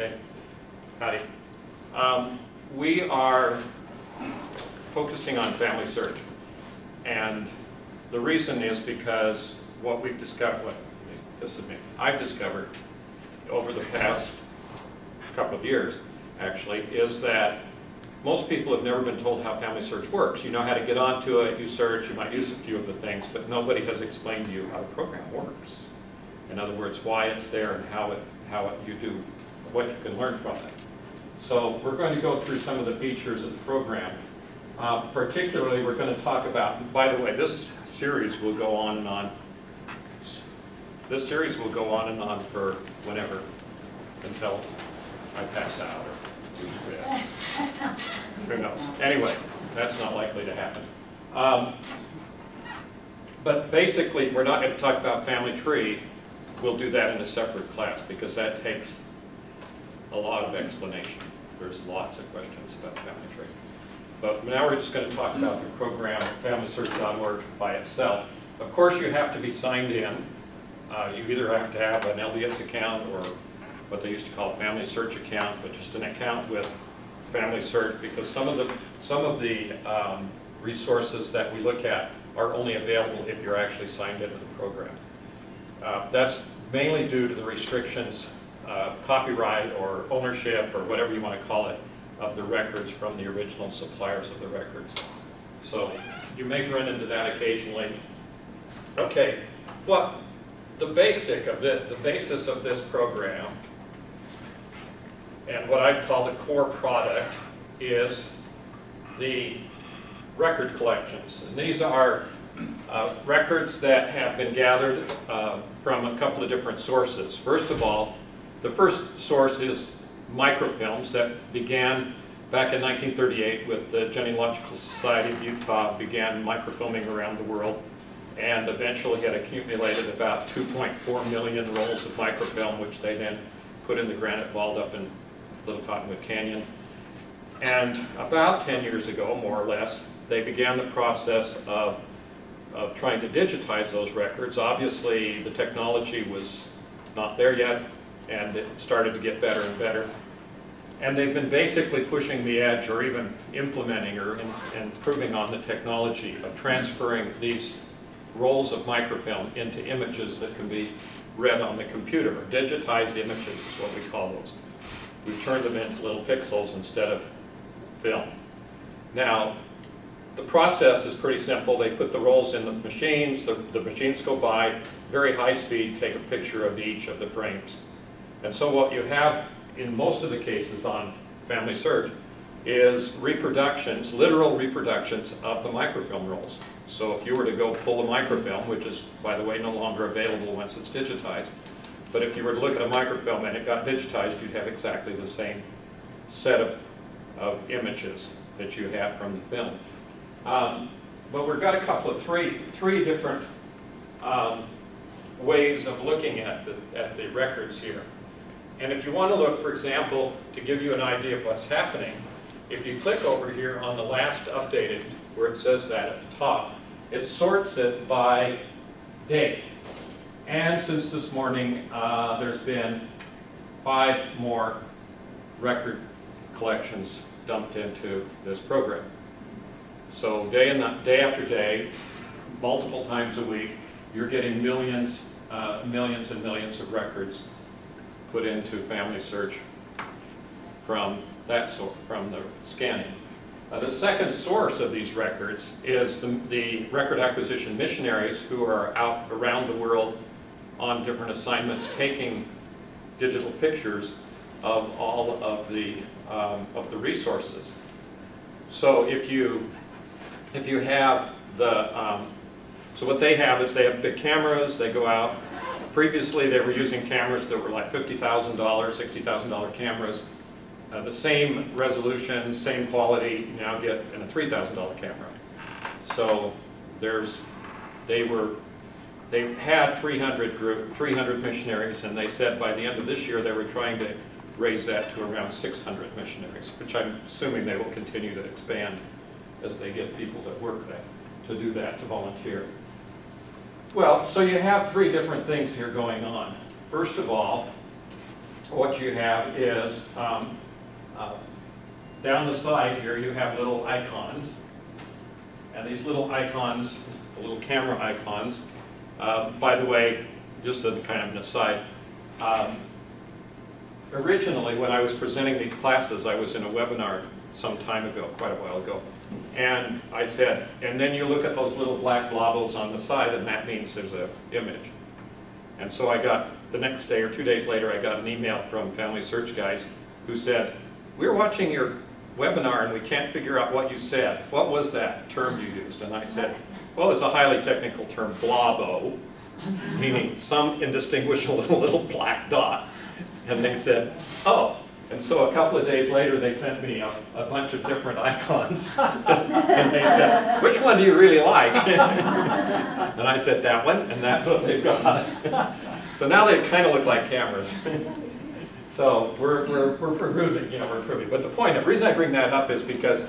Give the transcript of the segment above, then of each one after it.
Okay. Howdy. Um, we are focusing on FamilySearch. And the reason is because what we've discovered, what, this is me, I've discovered over the past couple of years, actually, is that most people have never been told how FamilySearch works. You know how to get onto it, you search, you might use a few of the things, but nobody has explained to you how the program works. In other words, why it's there and how it, how it, you do, what you can learn from it. So we're going to go through some of the features of the program. Uh, particularly, we're going to talk about, by the way, this series will go on and on. This series will go on and on for whenever, until I pass out or. Who knows? Anyway, that's not likely to happen. Um, but basically, we're not going to talk about family tree. We'll do that in a separate class because that takes a lot of explanation. There's lots of questions about family tree. But now we're just going to talk about the program, FamilySearch.org by itself. Of course, you have to be signed in. Uh, you either have to have an LDS account or what they used to call a FamilySearch account, but just an account with FamilySearch because some of the, some of the um, resources that we look at are only available if you're actually signed into the program. Uh, that's mainly due to the restrictions, uh, copyright or ownership or whatever you want to call it, of the records from the original suppliers of the records. So you may run into that occasionally. Okay, well, the basic of it, the basis of this program, and what I'd call the core product, is the record collections. And these are uh, records that have been gathered uh, from a couple of different sources. First of all, the first source is microfilms that began back in 1938 with the Genealogical Society of Utah began microfilming around the world and eventually had accumulated about 2.4 million rolls of microfilm which they then put in the granite vault up in Little Cottonwood Canyon. And about 10 years ago, more or less, they began the process of, of trying to digitize those records. Obviously, the technology was not there yet, and it started to get better and better. And they've been basically pushing the edge or even implementing or in, improving on the technology of transferring these rolls of microfilm into images that can be read on the computer. Digitized images is what we call those. We turn them into little pixels instead of film. Now, the process is pretty simple. They put the rolls in the machines, the, the machines go by, very high speed, take a picture of each of the frames. And so what you have in most of the cases on FamilySearch is reproductions, literal reproductions of the microfilm rolls. So if you were to go pull a microfilm, which is, by the way, no longer available once it's digitized, but if you were to look at a microfilm and it got digitized, you'd have exactly the same set of, of images that you have from the film. Um, but we've got a couple of three, three different um, ways of looking at the, at the records here. And if you want to look, for example, to give you an idea of what's happening, if you click over here on the last updated, where it says that at the top, it sorts it by date. And since this morning, uh, there's been five more record collections dumped into this program. So day, and, day after day, multiple times a week, you're getting millions, uh, millions and millions of records put into FamilySearch from that from the scanning. Uh, the second source of these records is the, the, record acquisition missionaries who are out around the world on different assignments taking digital pictures of all of the, um, of the resources. So if you, if you have the, um, so what they have is they have big cameras, they go out, Previously, they were using cameras that were like $50,000, $60,000 cameras. Uh, the same resolution, same quality, you now get in a $3,000 camera. So there's, they were, they had 300 group, 300 missionaries, and they said by the end of this year they were trying to raise that to around 600 missionaries, which I'm assuming they will continue to expand as they get people that work there to do that, to volunteer. Well, so you have three different things here going on. First of all, what you have is, um, uh, down the side here, you have little icons. And these little icons, the little camera icons, uh, by the way, just a kind of an aside, um, originally when I was presenting these classes, I was in a webinar some time ago, quite a while ago, and I said, and then you look at those little black blobbles on the side, and that means there's a image. And so I got, the next day or two days later, I got an email from FamilySearch Guys who said, we're watching your webinar and we can't figure out what you said. What was that term you used? And I said, well, it's a highly technical term, blobo, meaning some indistinguishable little black dot. And they said, oh. And so a couple of days later, they sent me a, a bunch of different icons. and they said, which one do you really like? and I said, that one, and that's what they've got. so now they kind of look like cameras. so we're, we're, we're improving, you know, we're improving. But the point, the reason I bring that up is because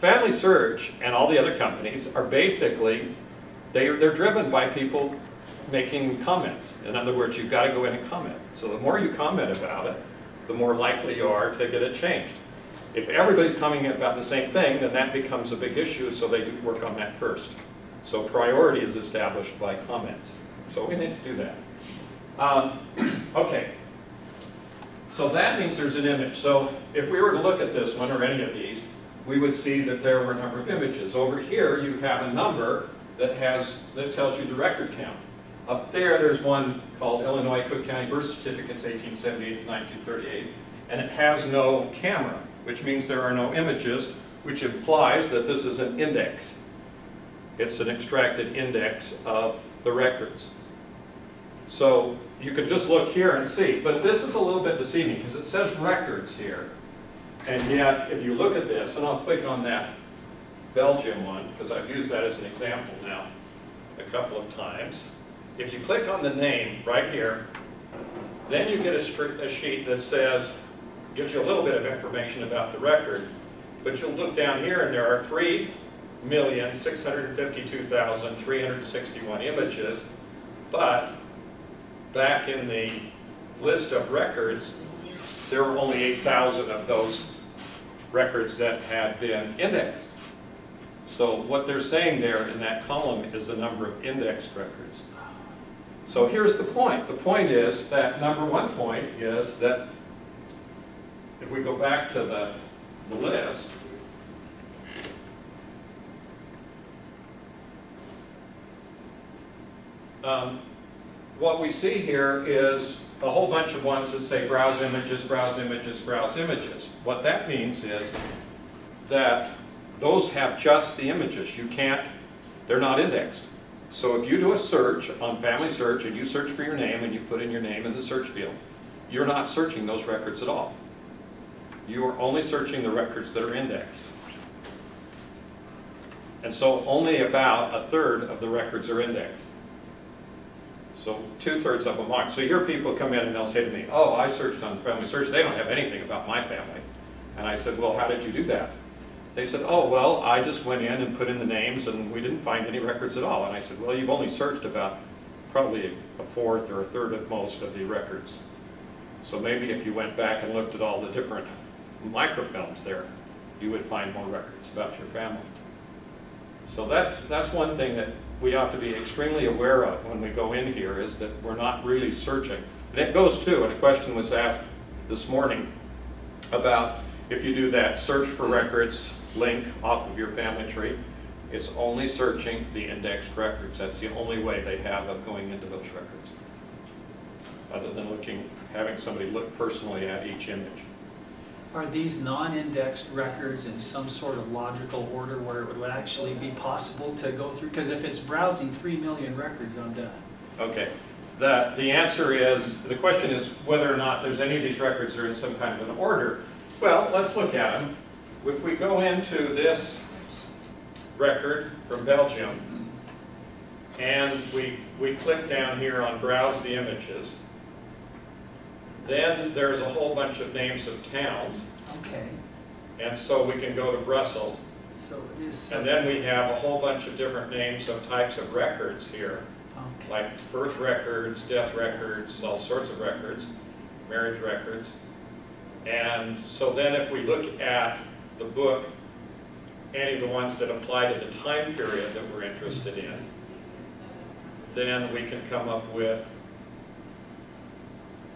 FamilySearch and all the other companies are basically, they, they're driven by people making comments. In other words, you've got to go in and comment. So the more you comment about it, the more likely you are to get it changed. If everybody's coming about the same thing, then that becomes a big issue, so they do work on that first. So priority is established by comments. So we need to do that. Um, okay. So that means there's an image. So if we were to look at this one or any of these, we would see that there were a number of images. Over here, you have a number that has that tells you the record count. Up there, there's one called Illinois Cook County Birth Certificates 1878 to 1938, and it has no camera, which means there are no images, which implies that this is an index. It's an extracted index of the records. So you can just look here and see, but this is a little bit deceiving because it says records here. And yet, if you look at this, and I'll click on that Belgium one, because I've used that as an example now a couple of times. If you click on the name right here, then you get a, a sheet that says, gives you a little bit of information about the record, but you'll look down here and there are 3,652,361 images, but back in the list of records, there were only 8,000 of those records that had been indexed. So what they're saying there in that column is the number of indexed records. So here's the point. The point is that number one point is that if we go back to the, the list, um, what we see here is a whole bunch of ones that say browse images, browse images, browse images. What that means is that those have just the images. You can't, they're not indexed. So if you do a search on FamilySearch and you search for your name and you put in your name in the search field, you're not searching those records at all. You are only searching the records that are indexed. And so only about a third of the records are indexed. So two-thirds of them aren't. So hear people come in and they'll say to me, oh, I searched on FamilySearch. They don't have anything about my family. And I said, well, how did you do that? They said, oh, well, I just went in and put in the names and we didn't find any records at all. And I said, well, you've only searched about probably a fourth or a third at most of the records. So maybe if you went back and looked at all the different microfilms there, you would find more records about your family. So that's, that's one thing that we ought to be extremely aware of when we go in here is that we're not really searching. And it goes too, and a question was asked this morning about if you do that search for mm. records link off of your family tree. It's only searching the indexed records. That's the only way they have of going into those records. Other than looking, having somebody look personally at each image. Are these non-indexed records in some sort of logical order where it would actually be possible to go through? Because if it's browsing three million records, I'm done. Okay. The, the answer is, the question is whether or not there's any of these records that are in some kind of an order. Well, let's look at them if we go into this record from Belgium, and we, we click down here on Browse the Images, then there's a whole bunch of names of towns. Okay. And so we can go to Brussels. So it is. And then we have a whole bunch of different names of types of records here, Okay. like birth records, death records, all sorts of records. marriage records. And so then if we look at the book, any of the ones that apply to the time period that we're interested in, then we can come up with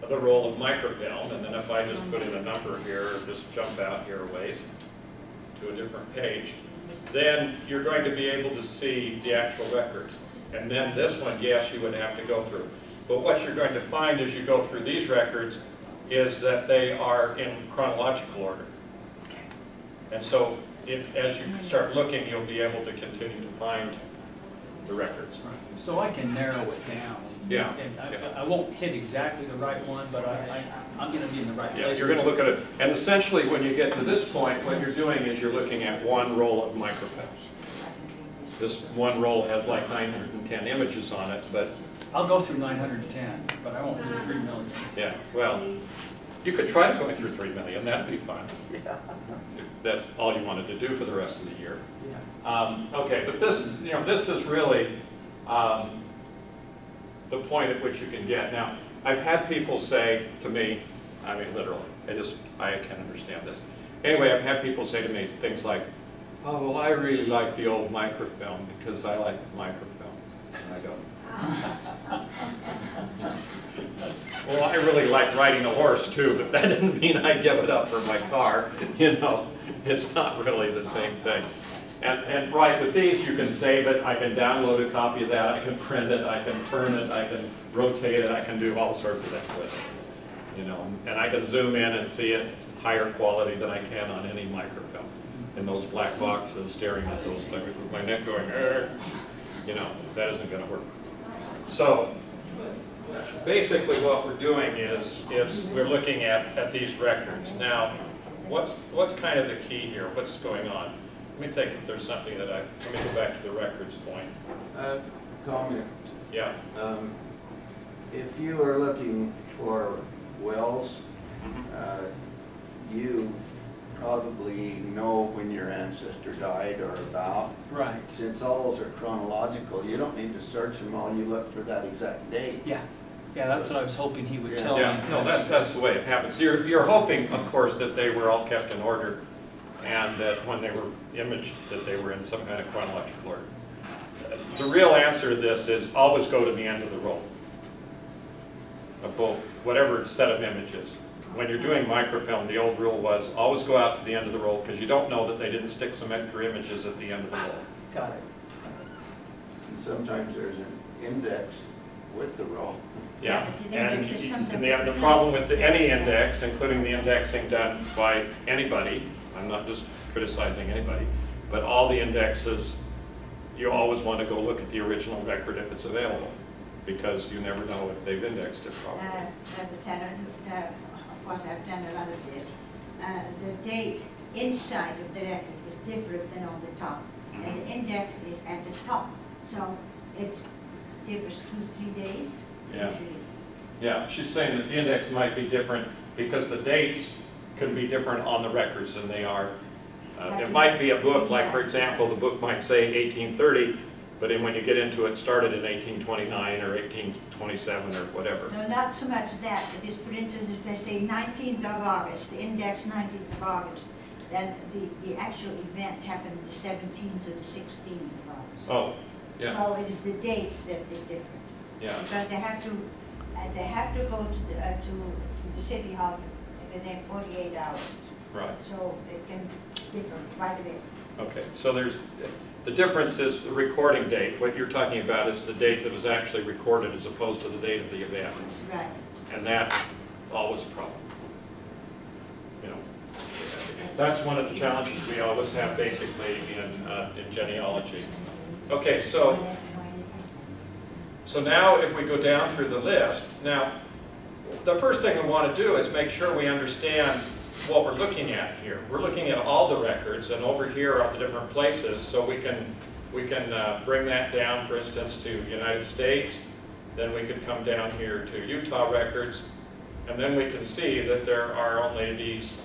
the roll of microfilm, and then if I just put in a number here, just jump out here a ways to a different page, then you're going to be able to see the actual records. And then this one, yes, you would have to go through. But what you're going to find as you go through these records is that they are in chronological order. And so if, as you start looking, you'll be able to continue to find the records. So I can narrow it down. Yeah, And yeah. I, I won't hit exactly the right one, but I, I, I'm gonna be in the right Yeah, place. you're gonna look at it, and essentially, when you get to this point, what you're doing is you're looking at one roll of microfilm. This one roll has like 910 images on it, but, I'll go through nine hundred and ten, but I won't do three million. yeah, well, you could try to go through 3 million, that'd be fun. If that's all you wanted to do for the rest of the year. Um, Okay, but this, you know, this is really um, the point at which you can get. Now, I've had people say to me, I mean, literally, I just, I can't understand this. Anyway, I've had people say to me things like, oh, well, I really like the old microfilm because I like the microfilm. And I go, well, I really like riding a horse too, but that didn't mean I give it up for my car, you know? It's not really the same thing. And, and right, with these, you can save it, I can download a copy of that, I can print it, I can turn it, I can rotate it, I can do all sorts of things with it. You know, and I can zoom in and see it higher quality than I can on any microfilm. In those black boxes, staring at those things with my neck going, "Arr," you know, that isn't gonna work. So, basically what we're doing is, is we're looking at, at these records. Now, what's, what's kind of the key here? What's going on? Let me think if there's something that I, let me go back to the records point. Uh, Comment. Yeah. Um, If you are looking for wells, uh, you probably know when your ancestor died or about. Right, Since all those are chronological, you don't need to search them all, you look for that exact date. yeah, yeah, that's what I was hoping he would Yeah. tell me. Yeah, no, that's, that's the way it happens. You're, you're hoping, of course, that they were all kept in order and that when they were imaged, that they were in some kind of chronological order. The real answer to this is always go to the end of the roll of both, whatever set of images. When you're doing microfilm, the old rule was always go out to the end of the roll because you don't know that they didn't stick some extra images at the end of the roll. Got it. And sometimes there's an index with the roll. Yeah, Yeah, but and index is y- sometimes and the, the different. problem with the- any index, including the indexing done by anybody, I'm not just criticizing anybody, but all the indexes, you always want to go look at the original record if it's available, because you never know if they've indexed it properly. uh, the tenant, uh, of course, I've done a lot of this. Uh, The date inside of the record is different than on the top. And the index is at the top, so it differs two, three days Yeah. usually. Yeah, she's saying that the index might be different because the dates could be different on the records than they are. Uh, It might be a book, like for example, the book might say 1830, but then when you get into it, started in 1829 or 1827 or whatever. No, not so much that, it is, for instance, if they say nineteenth of August, the index nineteenth of August, then the, the actual event happened the seventeenth or the sixteenth of August. Oh, yeah, So it's the date that is different. yeah, Because they have to, uh, they have to go to the, uh, to, to the city hall within forty-eight hours. right. So it can differ quite a bit. Okay, so there's, the difference is the recording date. What you're talking about is the date that was actually recorded as opposed to the date of the event. Right. And that always a problem. You know, that's one of the challenges we always have basically in, uh, in genealogy. Okay, so, so now if we go down through the list, now, the first thing we want to do is make sure we understand what we're looking at here. We're looking at all the records, and over here are the different places, so we can, we can uh, bring that down, for instance, to United States, then we could come down here to Utah records, and then we can see that there are only these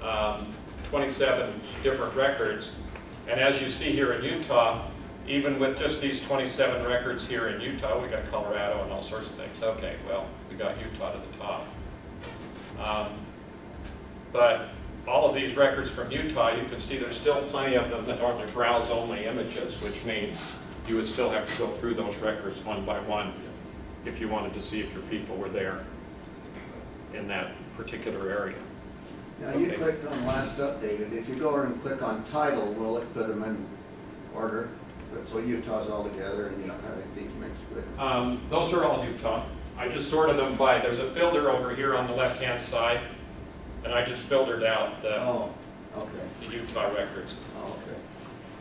um, 27 different records. And as you see here in Utah, even with just these 27 records here in Utah, we got Colorado and all sorts of things. Okay, well, we got Utah to the top. Um, But all of these records from Utah, you can see there's still plenty of them that are only browse-only images, which means you would still have to go through those records one by one if you wanted to see if your people were there in that particular area. Now, you Okay. clicked on last updated, if you go over and click on title, will it put them in order? But So Utah's all together and you don't have anything mixed with it? Um, Those are all Utah. I just sorted them by, there's a filter over here on the left-hand side, and I just filtered out the Oh, okay, the Utah records. oh, okay.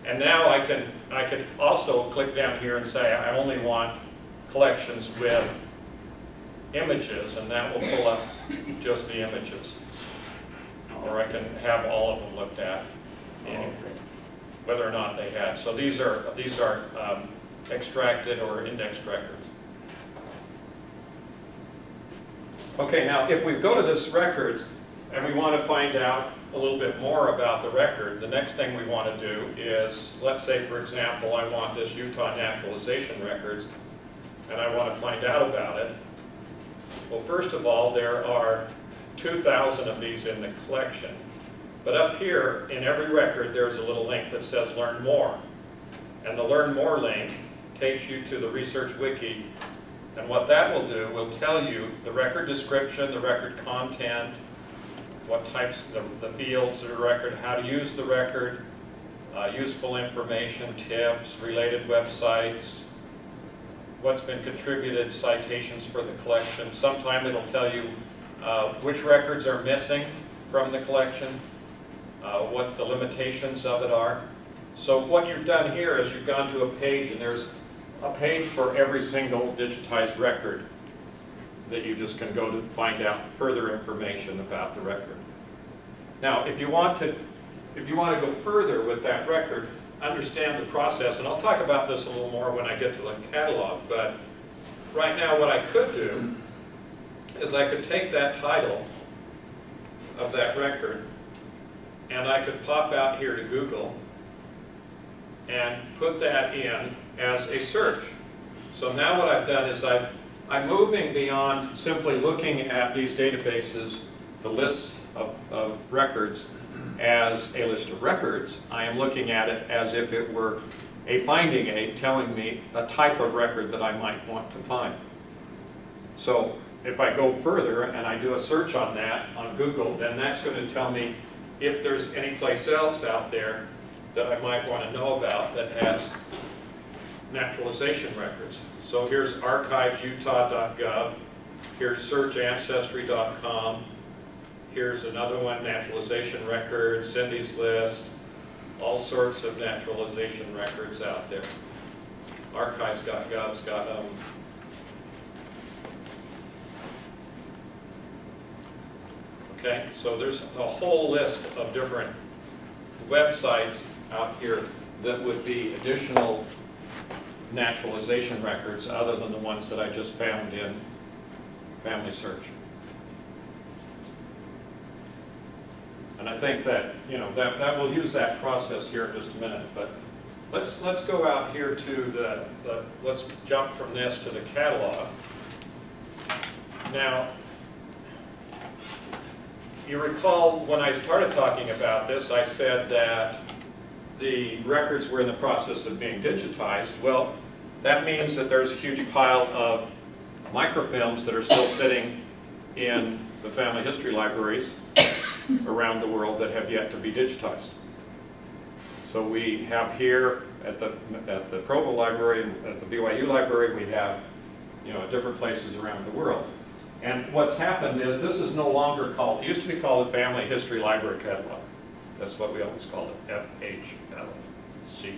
And now I can, I can also click down here and say, I only want collections with images, and that will pull up just the images. Or I can have all of them looked at, Oh, okay. whether or not they had. So these are, these are um, extracted or indexed records. Okay, now if we go to this records and we want to find out a little bit more about the record, the next thing we want to do is, let's say for example, I want this Utah naturalization records and I want to find out about it. Well, first of all, there are 2,000 of these in the collection. But up here, in every record, there's a little link that says Learn More. And the Learn More link takes you to the Research Wiki. And what that will do, will tell you the record description, the record content, what types, the, the fields of the record, how to use the record, uh, useful information, tips, related websites, what's been contributed, citations for the collection. Sometime it'll tell you uh, which records are missing from the collection, uh, what the limitations of it are. So what you've done here is you've gone to a page and there's a page for every single digitized record that you just can go to find out further information about the record. Now, if you want to, if you want to go further with that record, understand the process, and I'll talk about this a little more when I get to the catalog, but right now what I could do is I could take that title of that record and I could pop out here to Google and put that in as a search. So now what I've done is I've, I'm moving beyond simply looking at these databases, the lists of, of records, as a list of records. I am looking at it as if it were a finding aid telling me a type of record that I might want to find. So if I go further and I do a search on that on Google, then that's going to tell me if there's any place else out there that I might want to know about that has naturalization records. So here's archivesutah.gov, here's searchancestry.com, here's another one, naturalization records, Cyndi's List, all sorts of naturalization records out there. Archives.gov's got um, Okay, so there's a whole list of different websites out here that would be additional naturalization records other than the ones that I just found in FamilySearch. And I think that, you know, that, that we'll use that process here in just a minute, but let's, let's go out here to the, the, let's jump from this to the catalog. Now, you recall when I started talking about this, I said that the records were in the process of being digitized. Well, that means that there's a huge pile of microfilms that are still sitting in the family history libraries around the world that have yet to be digitized. So we have here at the, at the Provo Library, at the BYU Library, we have, you know, different places around the world. And what's happened is this is no longer called, it used to be called the Family History Library Catalog. That's what we always called it, FHLC.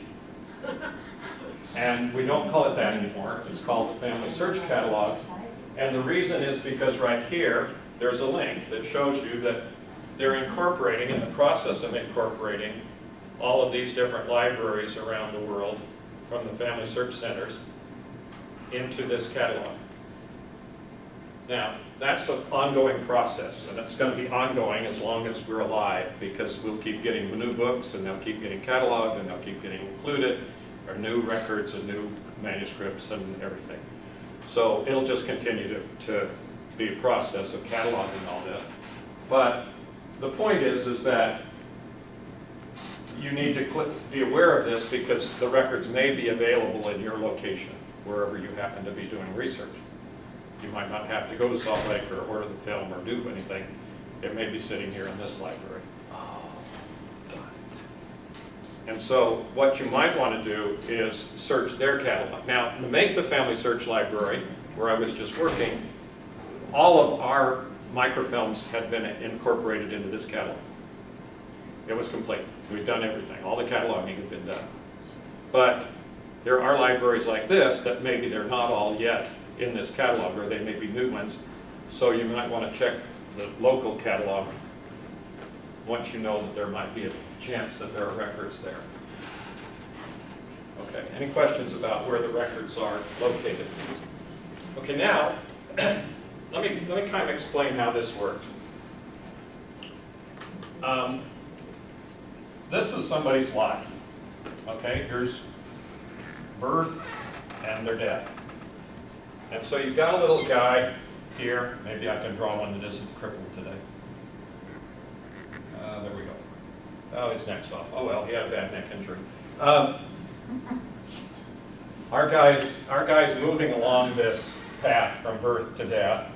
And we don't call it that anymore, it's called the FamilySearch Catalog. And the reason is because right here, there's a link that shows you that they're incorporating, in the process of incorporating, all of these different libraries around the world from the FamilySearch Centers into this catalog. Now, that's an ongoing process, and it's going to be ongoing as long as we're alive, because we'll keep getting new books, and they'll keep getting cataloged, and they'll keep getting included, or new records and new manuscripts and everything. So it'll just continue to, to be a process of cataloging all this. But the point is, is that you need to be aware of this because the records may be available in your location, wherever you happen to be doing research. You might not have to go to Salt Lake or order the film or do anything. It may be sitting here in this library. Oh. And so what you might want to do is search their catalog. Now, the Mesa FamilySearch Library, where I was just working, all of our microfilms had been incorporated into this catalog. It was complete. We'd done everything. All the cataloging had been done. But there are libraries like this that maybe they're not all yet in this catalog, or they may be new ones. So you might want to check the local catalog once you know that there might be a chance that there are records there. Okay, any questions about where the records are located? Okay, now, let me, let me kind of explain how this works. Um, This is somebody's life, okay? Here's birth and their death. And so you've got a little guy here, maybe I can draw one that isn't crippled today. Uh, there we go. Oh, his neck's off. Oh, well, he had a bad neck injury. Um, Our guy's, our guy's moving along this path from birth to death,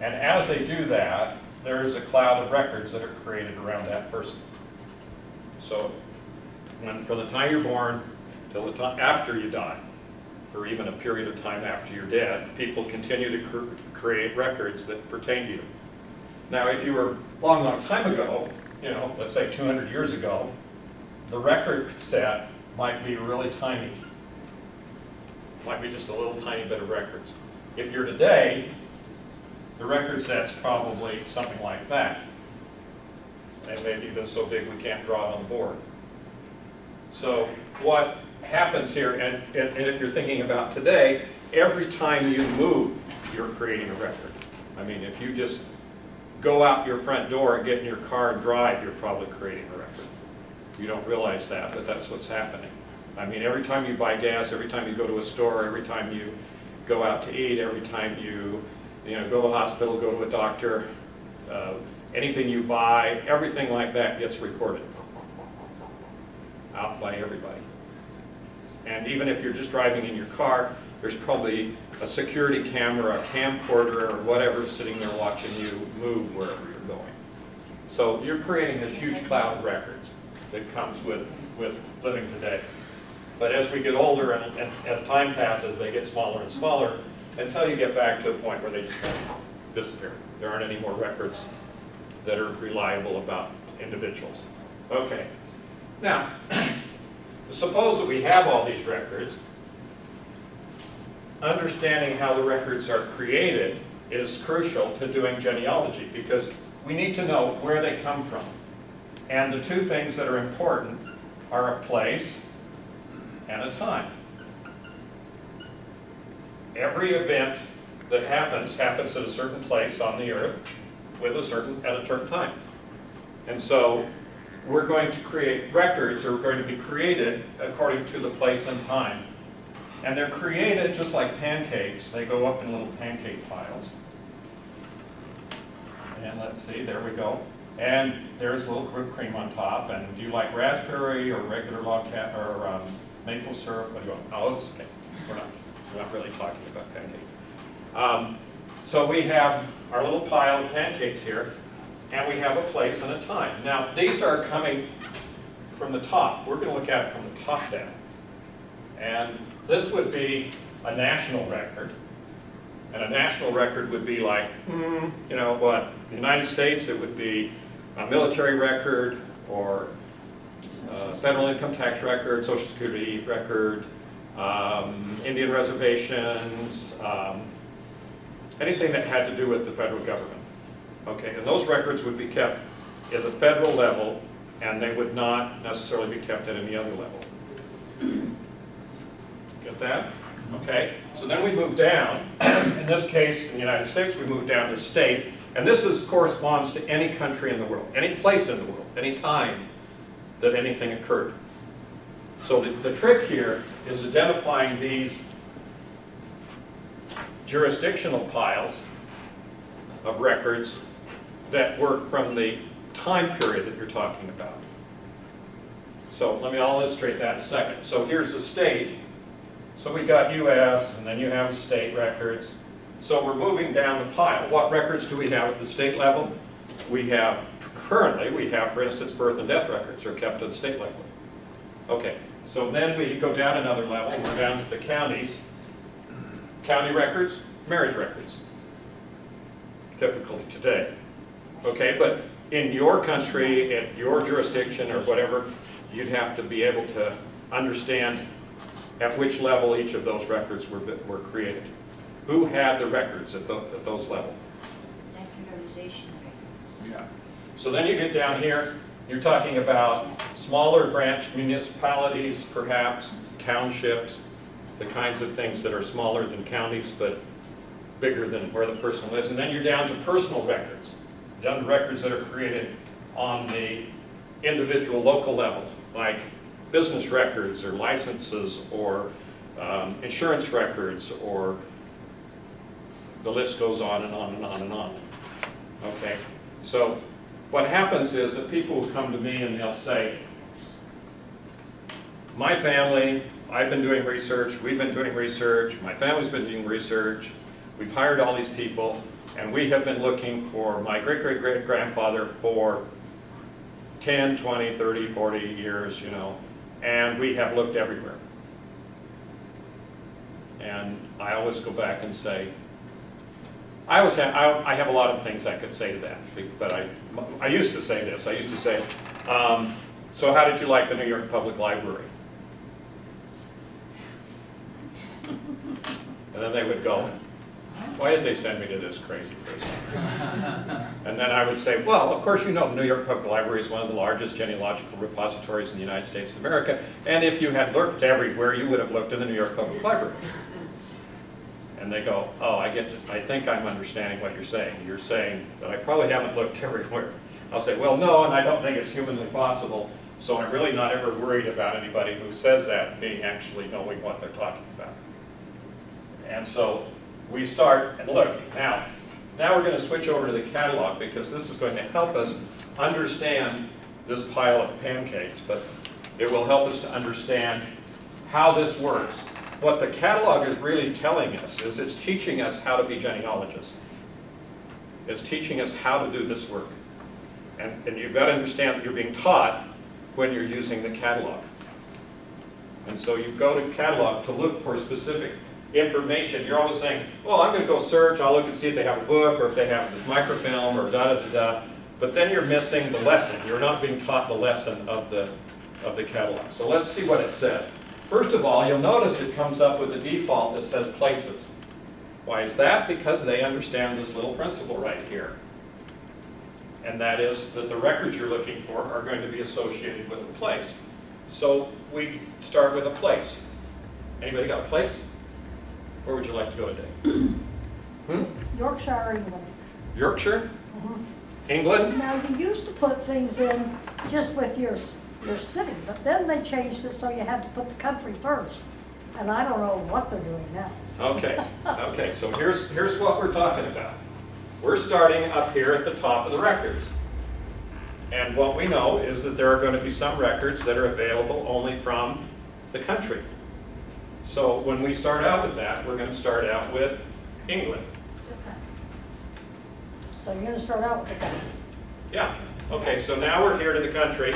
and as they do that, there's a cloud of records that are created around that person. So, when, from the time you're born till the time, after you die, for even a period of time after you're dead, people continue to cr- create records that pertain to you. Now, if you were long, long time ago, you know, let's say 200 years ago, the record set might be really tiny. Might be just a little tiny bit of records. If you're today, the record set's probably something like that. And maybe even so big we can't draw it on the board. So what happens here, and, and and if you're thinking about today, every time you move, you're creating a record. I mean, if you just go out your front door and get in your car and drive, you're probably creating a record. You don't realize that, but that's what's happening. I mean, every time you buy gas, every time you go to a store, every time you go out to eat, every time you, you know, go to the hospital, go to a doctor, uh, anything you buy, everything like that gets recorded out by everybody. And even if you're just driving in your car, there's probably a security camera, a camcorder, or whatever sitting there watching you move wherever you're going. So you're creating this huge cloud of records that comes with, with living today. But as we get older and, and as time passes, they get smaller and smaller until you get back to a point where they just kind of disappear. There aren't any more records that are reliable about individuals. Okay. Now, suppose that we have all these records. Understanding how the records are created is crucial to doing genealogy because we need to know where they come from. And the two things that are important are a place and a time. Every event that happens, happens at a certain place on the earth with a certain, at a certain time. And so we're going to create records that are going to be created according to the place and time. And they're created just like pancakes. They go up in little pancake piles. And let's see, there we go. And there's a little whipped cream on top. And do you like raspberry or regular log cat or um, maple syrup? What do you want? Oh, it's okay. We're not, we're not really talking about pancakes. Um, so we have our little pile of pancakes here, and we have a place and a time. Now, these are coming from the top. We're going to look at it from the top down. And this would be a national record. And a national record would be like, hmm, you know what, the United States, it would be a military record or uh, federal income tax record, social security record, um, Indian reservations, um, anything that had to do with the federal government. Okay, and those records would be kept at the federal level, and they would not necessarily be kept at any other level. Get that? Okay, so then we move down. In this case, in the United States, we move down to state, and this is, corresponds to any country in the world, any place in the world, any time that anything occurred. So the, the trick here is identifying these jurisdictional piles of records that work from the time period that you're talking about. So let me, I'll illustrate that in a second. So here's the state. So we got US, and then you have state records. So we're moving down the pile. What records do we have at the state level? We have, currently, we have, for instance, birth and death records are kept at the state level. Okay, so then we go down another level, we're down to the counties. County records, marriage records. Typical today. Okay, but in your country, at your jurisdiction or whatever, you'd have to be able to understand at which level each of those records were, were created. Who had the records at, tho- at those levels? Naturalization records. Yeah. So then you get down here, you're talking about smaller branch municipalities, perhaps, townships, the kinds of things that are smaller than counties, but bigger than where the person lives. And then you're down to personal records, down to records that are created on the individual local level, like business records or licenses or um, insurance records or the list goes on and on and on and on. Okay, so what happens is that people will come to me and they'll say, my family, I've been doing research, we've been doing research, my family's been doing research, we've hired all these people, and we have been looking for my great-great-great-grandfather for 10, 20, 30, 40 years, you know, and we have looked everywhere. And I always go back and say, I always have, I, I have a lot of things I could say to that, but I, I used to say this, I used to say, um, so how did you like the New York Public Library? And then they would go, why did they send me to this crazy person? And then I would say, well, of course you know the New York Public Library is one of the largest genealogical repositories in the United States of America, and if you had looked everywhere, you would have looked in the New York Public Library. And they go, oh, I get, to, I think I'm understanding what you're saying. You're saying that I probably haven't looked everywhere. I'll say, well, no, and I don't think it's humanly possible, so I'm really not ever worried about anybody who says that being actually knowing what they're talking about. And so we start and look. Now, now we're going to switch over to the catalog because this is going to help us understand this pile of pancakes, but it will help us to understand how this works. What the catalog is really telling us is it's teaching us how to be genealogists. It's teaching us how to do this work. And, and you've got to understand that you're being taught when you're using the catalog. And so you go to catalog to look for specific information. You're always saying, well, I'm going to go search, I'll look and see if they have a book or if they have this microfilm or da-da-da-da. But then you're missing the lesson. You're not being taught the lesson of the, of the catalog. So let's see what it says. First of all, you'll notice it comes up with a default that says places. Why is that? Because they understand this little principle right here. And that is that the records you're looking for are going to be associated with a place. So we start with a place. Anybody got a place? Where would you like to go today? Hmm? Yorkshire, England. Yorkshire? Mhm. England? Now, you used to put things in just with your, your city, but then they changed it so you had to put the country first. And I don't know what they're doing now. Okay, okay, so here's, here's what we're talking about. We're starting up here at the top of the records. And what we know is that there are going to be some records that are available only from the country. So when we start out with that, we're going to start out with England. Okay. So you're gonna start out with the country. Yeah, okay, so now we're here to the country,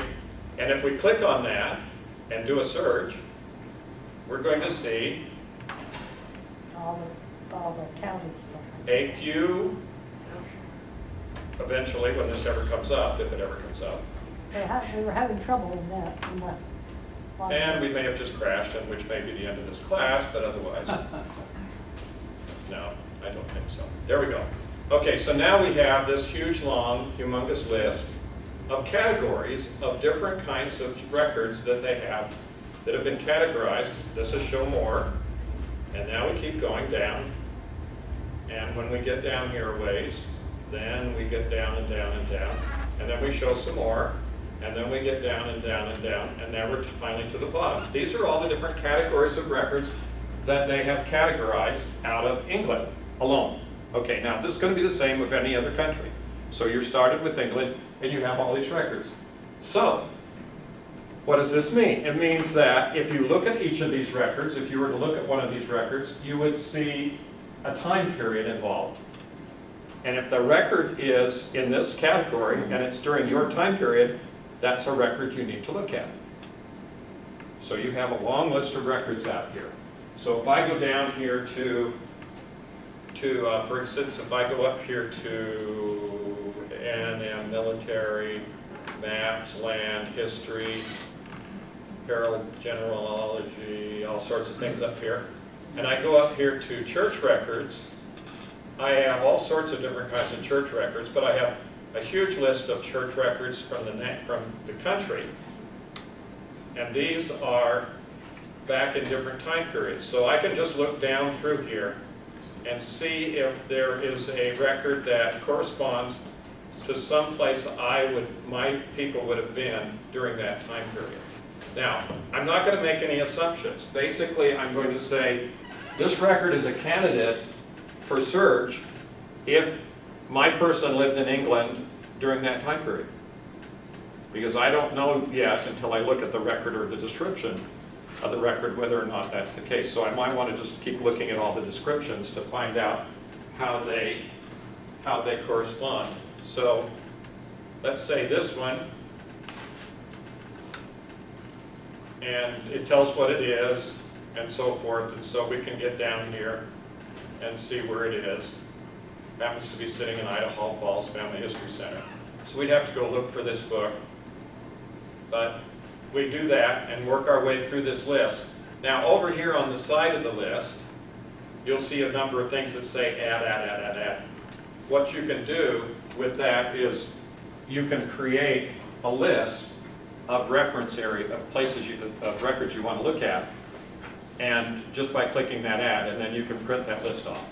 and if we click on that and do a search, we're going to see all the, all the counties. a few, eventually, when this ever comes up, if it ever comes up, They they were having trouble in that, in the. And we may have just crashed, and which may be the end of this class, but otherwise, no, I don't think so. There we go. Okay, so now we have this huge, long, humongous list of categories of different kinds of records that they have that have been categorized. This is show more, and now we keep going down. And when we get down here a ways, then we get down and down and down, and then we show some more, and then we get down and down and down, and now we're finally to the bottom. These are all the different categories of records that they have categorized out of England alone. Okay, now this is going to be the same with any other country. So you're started with England, and you have all these records. So, what does this mean? It means that if you look at each of these records, if you were to look at one of these records, you would see a time period involved. And if the record is in this category, and it's during your time period, that's a record you need to look at. So you have a long list of records out here. So if I go down here to, to, uh, for instance, if I go up here to N.M. military, maps, land, history, Herald genealogy, all sorts of things up here. And I go up here to church records. I have all sorts of different kinds of church records, but I have a huge list of church records from the, from the country. And these are back in different time periods. So I can just look down through here and see if there is a record that corresponds to some place I would, my people would have been during that time period. Now, I'm not going to make any assumptions. Basically, I'm going to say, this record is a candidate for search if my person lived in England during that time period. Because I don't know yet until I look at the record or the description of the record whether or not that's the case. So I might want to just keep looking at all the descriptions to find out how they, how they correspond. So let's say this one, and it tells what it is and so forth, and so we can get down here and see where it is. Happens to be sitting in Idaho Falls Family History Center. So we'd have to go look for this book. But we do that and work our way through this list. Now, over here on the side of the list, you'll see a number of things that say add, add, add, add, add. What you can do with that is you can create a list of reference area, of places, you, of records you want to look at, and just by clicking that add, and then you can print that list off.